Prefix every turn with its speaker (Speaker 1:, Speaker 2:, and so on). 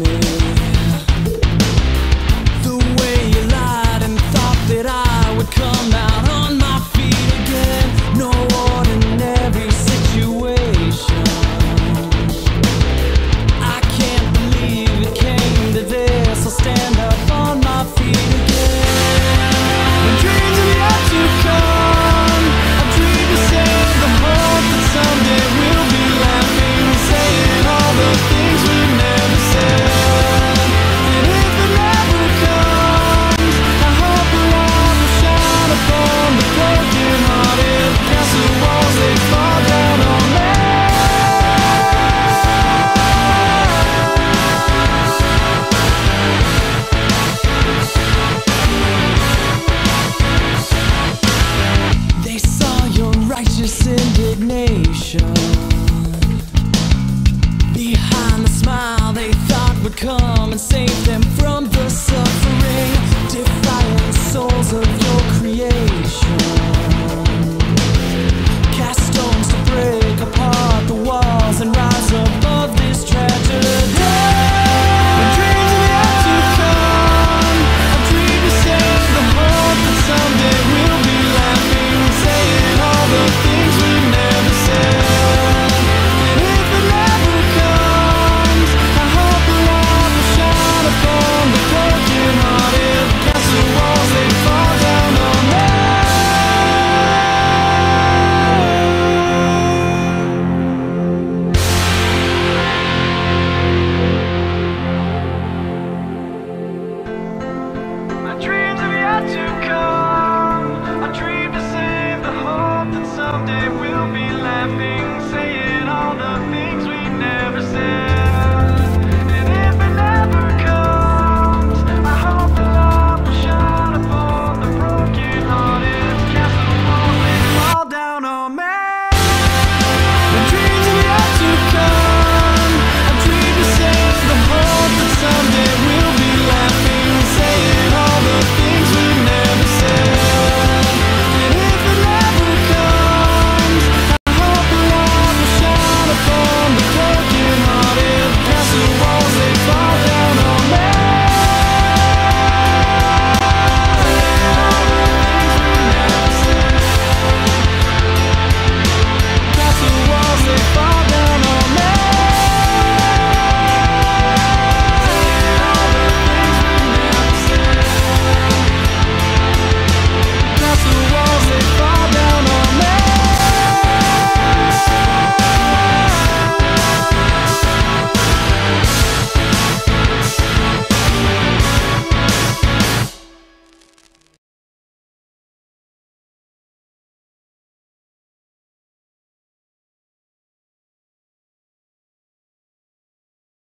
Speaker 1: me. come and save them from